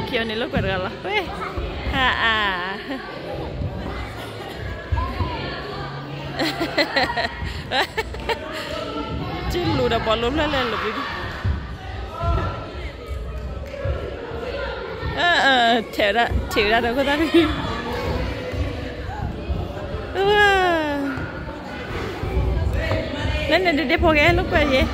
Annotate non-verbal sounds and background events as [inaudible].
Kiyo ni [laughs] lo kwergala. ui à à Chứ lù đã bỏ lốm lên lên lù đi. Ờ ờ, theo ra, theo ra đâu có ta đi. Lên lên đi đi phô ghé lúc quay vậy.